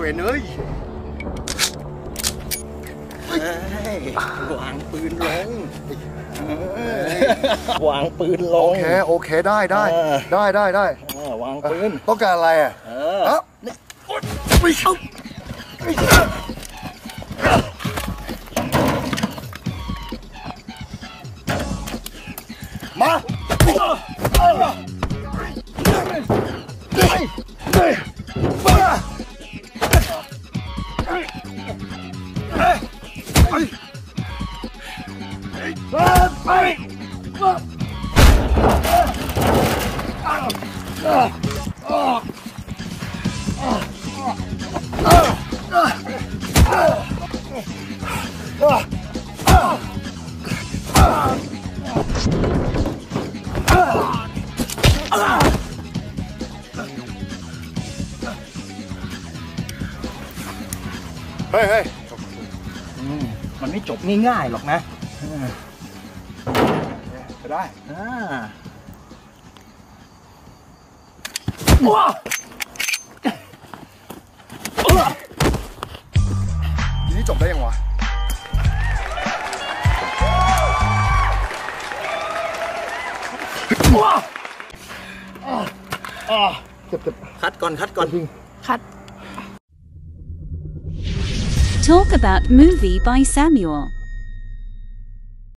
วนเอ้ยเฮ้ยวางปืนลงวางปืนลโองเค โอเค ได้ได้เออได้ได้ได้เออวางปืน ต้องการอะไรอะเออเอ้าไม่เอามา เฮ้ยเฮ้ยอื มมันไม่จบง่ายๆหรอกนะจะได้อ่าทีนี้จบได้ยังวะคัดก่อนคัดก่อน Talk about movie by Samuel.